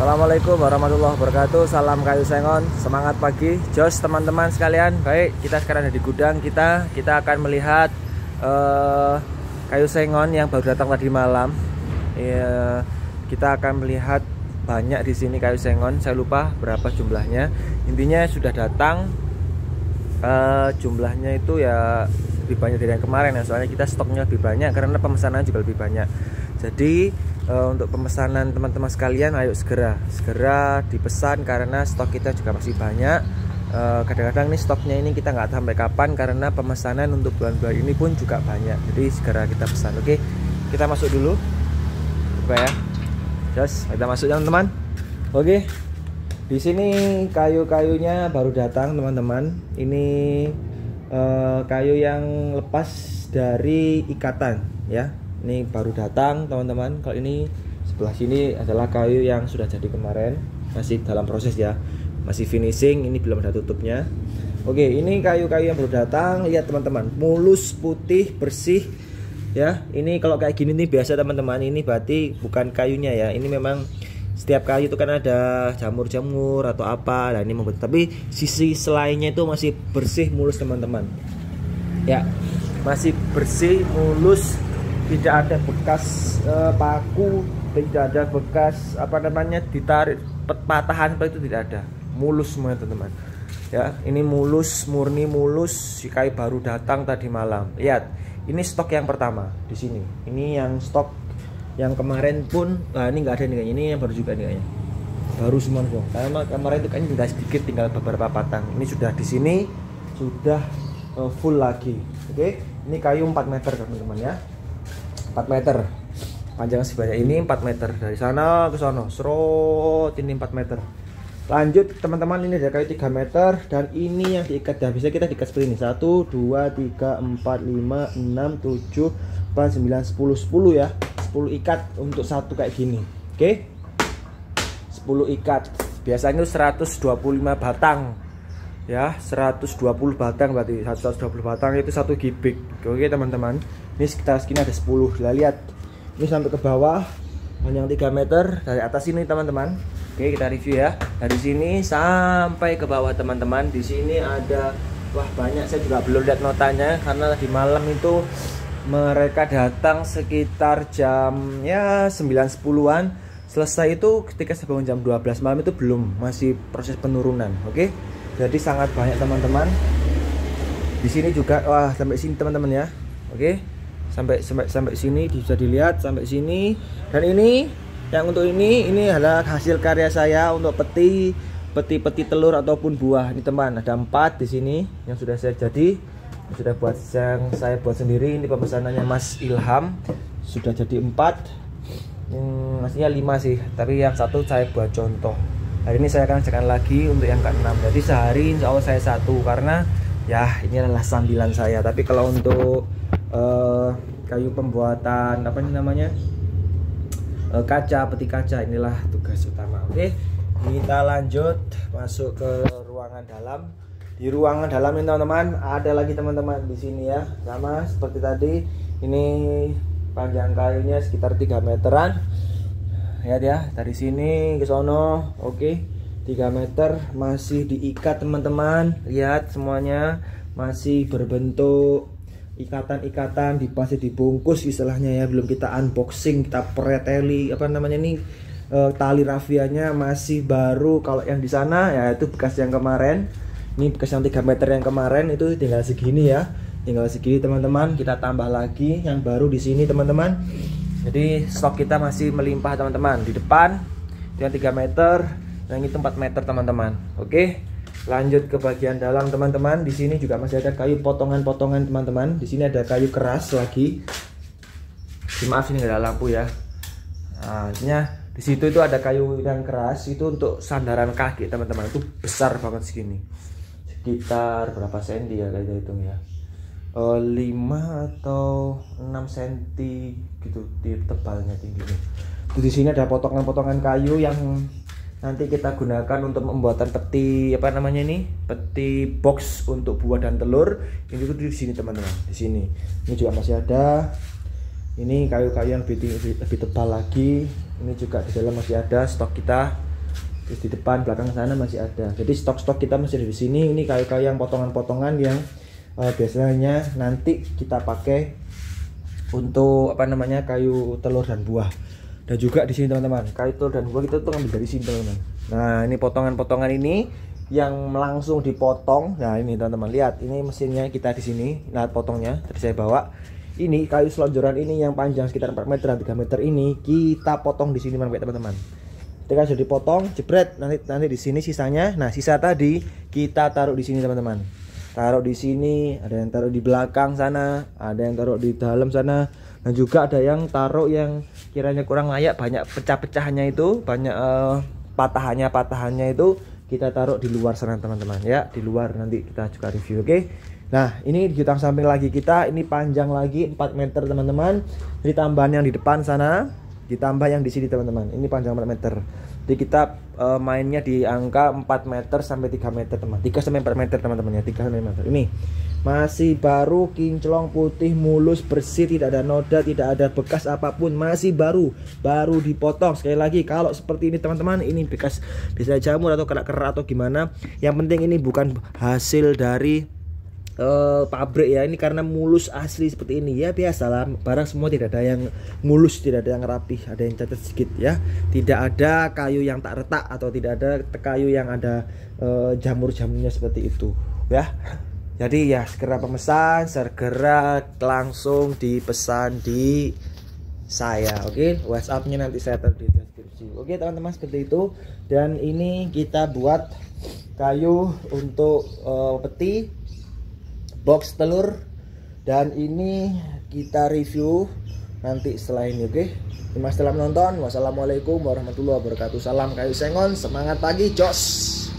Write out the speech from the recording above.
Assalamualaikum warahmatullahi wabarakatuh. Salam kayu sengon. Semangat pagi. Jos teman-teman sekalian. Baik kita sekarang ada di gudang kita. Kita akan melihat uh, Kayu sengon yang baru datang tadi malam. Uh, Kita akan melihat banyak di sini kayu sengon. Saya lupa berapa jumlahnya. Intinya sudah datang. Uh, Jumlahnya itu ya lebih banyak dari yang kemarin ya. Soalnya kita stoknya lebih banyak Karena pemesanan juga lebih banyak. Jadi uh, untuk pemesanan teman-teman sekalian ayo segera. Segera dipesan karena stok kita juga masih banyak. Eh, kadang-kadang uh, nih stoknya ini kita nggak sampai kapan karena pemesanan untuk bulan-bulan ini pun juga banyak. Jadi segera kita pesan oke? Kita masuk dulu. Coba ya. Jos kita masuk teman-teman. Oke? Di sini kayu-kayunya baru datang teman-teman. Ini uh, kayu yang lepas dari ikatan ya ini baru datang teman-teman. Kalau ini sebelah sini adalah kayu yang sudah jadi kemarin. Masih dalam proses ya. Masih finishing ini belum ada tutupnya. Oke ini kayu-kayu yang baru datang. Lihat teman-teman. Mulus putih bersih ya. Ini kalau kayak gini nih biasa teman-teman. Ini berarti bukan kayunya ya. Ini memang setiap kayu itu kan ada jamur-jamur atau apa. Dan ini membuat tapi sisi selainnya itu masih bersih mulus teman-teman. Ya masih bersih mulus tidak ada bekas uh, paku tidak ada bekas apa namanya ditarik patahan seperti itu tidak ada. Mulus semua teman-teman. Ya ini mulus murni mulus si kayu baru datang tadi malam. Lihat ini stok yang pertama di sini. Ini yang stok yang kemarin pun nah ini nggak ada nih ini yang baru juga nih kayaknya. Baru semua dong karena kemarin itu kayaknya tinggal sedikit tinggal beberapa patang ini sudah di sini sudah uh, full lagi. Oke ini kayu 4 meter teman-teman ya 4 meter. Panjang sebanyak ini 4 meter. Dari sana ke sana serot ini 4 meter. Lanjut teman-teman ini ada kayu 3 meter dan ini yang diikat. Dan bisa kita diikat seperti ini. 1 2 3 4 5 6 7 8 9 10 10 ya. 10 ikat untuk satu kayak gini. Oke? Okay? 10 ikat. Biasanya 125 batang. Ya 120 batang berarti. 120 batang itu satu gibik. Oke teman-teman ini sekitar segini ada 10 kita lihat. Ini sampai ke bawah panjang 3 meter. Dari atas ini teman-teman. Oke kita review ya. Dari sini sampai ke bawah teman-teman. Di sini ada wah banyak. Saya juga belum lihat notanya karena tadi malam itu mereka datang sekitar jam ya 9.10an selesai itu ketika saya bangun jam 12 malam itu belum. Masih proses penurunan oke? Jadi sangat banyak teman-teman. Di sini juga wah sampai sini teman-teman ya. Oke sampai sampai sampai sini bisa dilihat sampai sini. Dan ini yang untuk ini ini adalah hasil karya saya untuk peti peti-peti telur ataupun buah. Ini teman ada empat di sini yang sudah saya jadi yang sudah buat yang saya buat sendiri. Ini pemesanannya Mas Ilham. Sudah jadi empat. Yang maksudnya lima sih tapi yang satu saya buat contoh. Hari ini saya akan cekan lagi untuk yang keenam. Jadi sehari insya Allah saya satu karena ya ini adalah sambilan saya. Tapi kalau untuk uh, kayu pembuatan apa ini namanya? Uh, kaca peti kaca inilah tugas utama. Oke okay? kita lanjut masuk ke ruangan dalam. Di ruangan dalam ini teman-teman ada lagi teman-teman di sini ya. Sama seperti tadi ini panjang kayunya sekitar 3 meteran. Lihat ya dari sini ke sono. Oke okay. 3 meter masih diikat teman-teman. Lihat semuanya masih berbentuk ikatan-ikatan dipasih dibungkus istilahnya ya belum kita unboxing kita preteli apa namanya ini e, tali rafianya masih baru. Kalau yang di sana ya itu bekas yang kemarin. Ini bekas yang 3 meter yang kemarin itu tinggal segini ya. Tinggal segini teman-teman. Kita tambah lagi yang baru di sini teman-teman. Jadi stok kita masih melimpah teman-teman. Di depan yang 3 meter yang itu 4 meter teman-teman. Oke lanjut ke bagian dalam teman-teman. Di sini juga masih ada kayu potongan-potongan teman-teman. Di sini ada kayu keras lagi. Maaf ini nggak ada lampu ya. Nah, di situ itu ada kayu yang keras. Itu untuk sandaran kaki teman-teman. Itu besar banget segini. Sekitar berapa senti ya kayak hitung ya. E, 5 atau 6 senti gitu di tebalnya tingginya. Di sini ada potongan-potongan kayu yang nanti kita gunakan untuk pembuatan peti apa namanya ini? Peti box untuk buah dan telur. Ini tuh di sini teman-teman. Di sini. Ini juga masih ada. Ini kayu-kayu yang lebih, lebih, lebih tebal lagi. Ini juga di dalam masih ada stok kita. Terus di depan belakang sana masih ada. Jadi stok-stok kita masih ada di sini. Ini kayu-kayu yang potongan-potongan yang uh, biasanya nanti kita pakai untuk apa namanya kayu telur dan buah dan juga di sini teman-teman. Telur dan buah kita tuh ngambil dari sini teman-teman. Nah ini potongan-potongan ini yang langsung dipotong. Nah ini teman-teman. Lihat ini mesinnya kita di sini. Lihat potongnya. Tadi saya bawa. Ini kayu selonjoran ini yang panjang sekitar 4 meter dan 3 meter ini kita potong di sini teman-teman ketika sudah dipotong jebret. Nanti nanti di sini sisanya. Nah sisa tadi kita taruh di sini teman-teman. Taruh di sini ada yang taruh di belakang sana ada yang taruh di dalam sana dan juga ada yang taruh yang kiranya kurang layak banyak pecah-pecahannya itu banyak uh, patahannya patahannya itu kita taruh di luar sana teman-teman. Ya di luar nanti kita juga review oke? Okay? nah ini di gudang samping lagi kita ini panjang lagi 4 meter teman-teman. Jadi tambahan yang di depan sana ditambah yang di sini teman-teman. Ini panjang 4 meter. Jadi kita uh, mainnya di angka 4 meter sampai 3 meter teman 3 sampai 4 meter teman-teman ya. 3 sampai 4 meter. Ini masih baru kinclong putih mulus bersih tidak ada noda tidak ada bekas apa pun. Masih baru baru dipotong. Sekali lagi kalau seperti ini teman-teman ini bekas bisa jamur atau kena kerak atau gimana. Yang penting ini bukan hasil dari uh, pabrik ya. Ini karena mulus asli seperti ini. Ya biasalah. Barang semua tidak ada yang mulus tidak ada yang rapih ada yang cacat sedikit ya. Tidak ada kayu yang tak retak atau tidak ada kayu yang ada uh, jamur-jamurnya seperti itu ya jadi ya segera pemesan segera langsung dipesan di saya oke? Okay? whatsappnya nanti saya taruh di deskripsi. Oke okay, teman-teman seperti itu. Dan ini kita buat kayu untuk uh, peti box telur. Dan ini kita review nanti setelah ini oke? Okay? terima kasih telah menonton. Wassalamualaikum warahmatullahi wabarakatuh. Salam kayu sengon semangat pagi jos